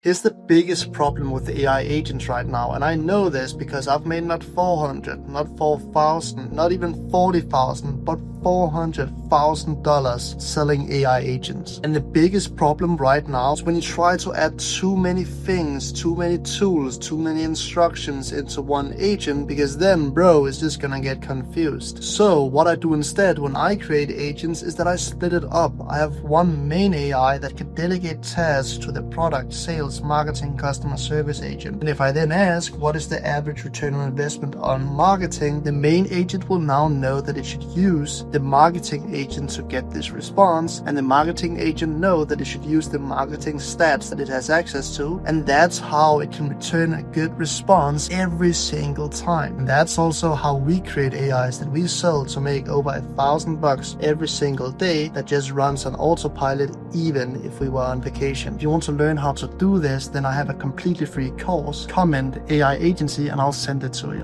Here's the biggest problem with AI agents right now, and I know this because I've made not 400, not 4,000, not even 40,000, but $400,000 selling AI agents. And the biggest problem right now is when you try to add too many things, too many tools, too many instructions into one agent, because then, bro, is just gonna get confused. So what I do instead when I create agents is that I split it up. I have one main AI that can delegate tasks to the product, sales, sales, marketing, customer service agent. And if I then ask what is the average return on investment on marketing, the main agent will now know that it should use the marketing agent to get this response. And the marketing agent know that it should use the marketing stats that it has access to. And that's how it can return a good response every single time. And that's also how we create AIs that we sell to make over a thousand bucks every single day that just runs on autopilot even if we were on vacation. If you want to learn how to this, then I have a completely free course. Comment AI agency and I'll send it to you.